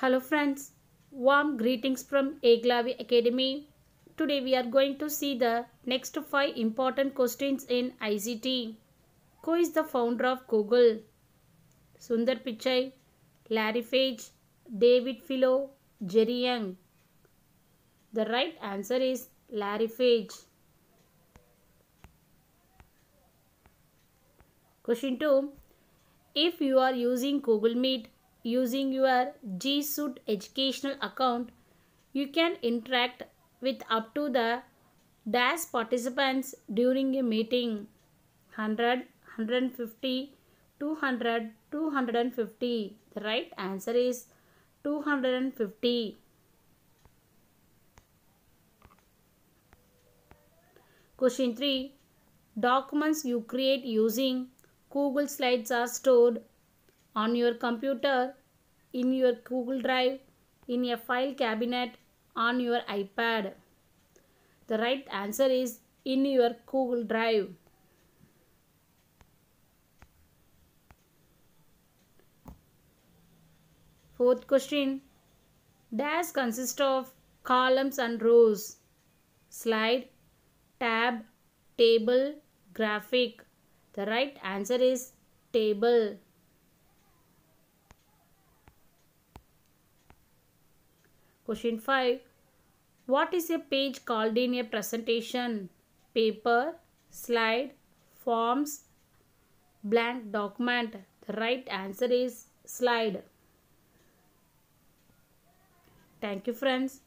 Hello friends, warm greetings from Ekalavya Academy. Today we are going to see the next 5 important questions in ICT. Who is the founder of Google? Sundar Pichai, Larry Page, David Filo, Jerry Yang. The right answer is Larry Page. Question 2. If you are using Google Meet using your G Suite educational account, you can interact with up to the dash participants during a meeting 100, 150, 200, 250. The right answer is 250. Question 3. Documents you create using Google Slides are stored on your computer, in your Google Drive, in a file cabinet, on your iPad. The right answer is in your Google Drive. Fourth question. Dash consists of columns and rows. Slide, tab, table, graphic. The right answer is table. Question 5. What is a page called in a presentation? Paper, slide, forms, blank document. The right answer is slide. Thank you friends.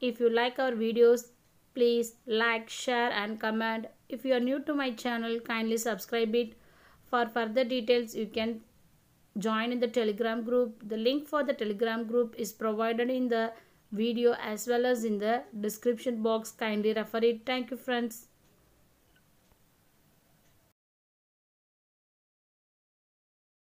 If you like our videos, please like, share and comment. If you are new to my channel, kindly subscribe it. For further details, you can join in the telegram group. The link for the telegram group is provided in the video as well as in the description box. Kindly refer it. Thank you friends.